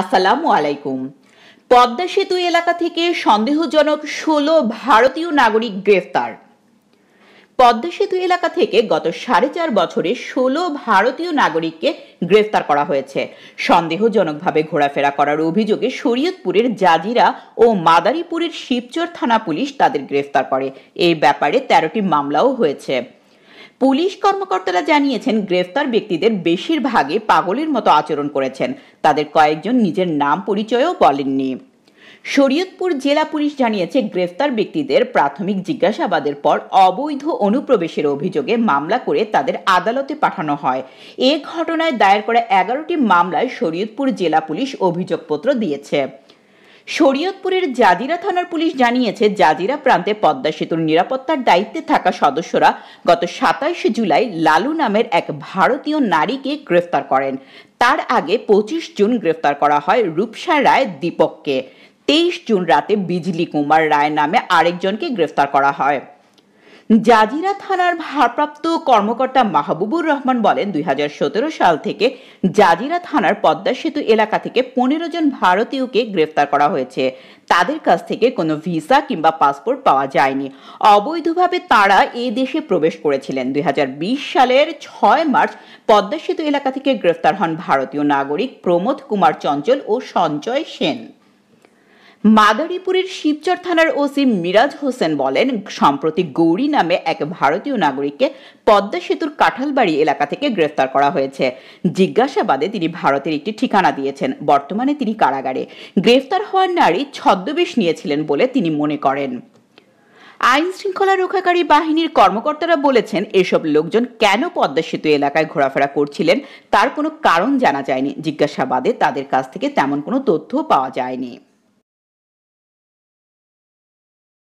আসসালামু আলাইকুম। পদ্মা সেতু এলাকা থেকে সন্দেহজনক ষোলো ভারতীয় নাগরিক গ্রেফতার। পদ্মা সেতু এলাকা থেকে গত সাড়ে চার বছরে ষোলো ভারতীয় নাগরিককে গ্রেফতার করা হয়েছে। সন্দেহজনকভাবে ঘোরাফেরা করার অভিযোগে শরীয়তপুরের জাজিরা ও মাদারীপুরের শিবচর থানা পুলিশ তাদের গ্রেফতার করে। এই ব্যাপারে তেরোটি মামলাও হয়েছে। পুলিশ কর্মকর্তারা জানিয়েছেন, গ্রেফতার ব্যক্তিদের বেশিরভাগই পাগলের মতো আচরণ করেছেন। তাদের কয়েকজন নিজের নাম পরিচয়ও বলেননি। শরীয়তপুর জেলা পুলিশ জানিয়েছে, গ্রেফতার ব্যক্তিদের প্রাথমিক জিজ্ঞাসাবাদের পর অবৈধ অনুপ্রবেশের অভিযোগে মামলা করে তাদের আদালতে পাঠানো হয়। এ ঘটনায় দায়ের করা এগারোটি মামলায় শরীয়তপুর জেলা পুলিশ অভিযোগপত্র দিয়েছে। শরীয়তপুরের জাজিরা থানার পুলিশ জানিয়েছে, জাজিরা প্রান্তে পদ্মা সেতুর নিরাপত্তার দায়িত্বে থাকা সদস্যরা গত সাতাইশে জুলাই লালু নামের এক ভারতীয় নারীকে গ্রেফতার করেন। তার আগে পঁচিশ জুন গ্রেফতার করা হয় রূপসা রায় দীপককে। তেইশ জুন রাতে বিজলি কুমার রায় নামে আরেকজনকে গ্রেফতার করা হয়। জাজিরা থানার ভারপ্রাপ্ত কর্মকর্তা মাহবুবুর রহমান বলেন, দুই হাজার সতেরো সাল থেকে জাজিরা থানার পদ্মা সেতু এলাকা থেকে পনেরো জন ভারতীয়কে গ্রেফতার করা হয়েছে। তাদের কাছ থেকে কোনো ভিসা কিংবা পাসপোর্ট পাওয়া যায়নি। অবৈধভাবে তারা এ দেশে প্রবেশ করেছিলেন। দুই হাজার বিশ সালের ছয় মার্চ পদ্মা সেতু এলাকা থেকে গ্রেফতার হন ভারতীয় নাগরিক প্রমোদ কুমার চঞ্চল ও সঞ্জয় সেন। মাদারীপুরের শিবচর থানার ওসি মিরাজ হোসেন বলেন, সম্প্রতি গৌরী নামে এক ভারতীয় নাগরিককে পদ্মা সেতুর কাঁঠালবাড়ি এলাকা থেকে গ্রেফতার করা হয়েছে। জিজ্ঞাসাবাদে তিনি ভারতের একটি ঠিকানা দিয়েছেন। বর্তমানে তিনি কারাগারে। গ্রেফতার হওয়ার নারী ছদ্মবেশ নিয়েছিলেন বলে তিনি মনে করেন। আইন শৃঙ্খলা রক্ষাকারী বাহিনীর কর্মকর্তারা বলেছেন, এসব লোকজন কেন পদ্মা সেতু এলাকায় ঘোরাফেরা করছিলেন তার কোনো কারণ জানা যায়নি। জিজ্ঞাসাবাদে তাদের কাছ থেকে তেমন কোনো তথ্য পাওয়া যায়নি।